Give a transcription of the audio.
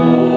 Oh.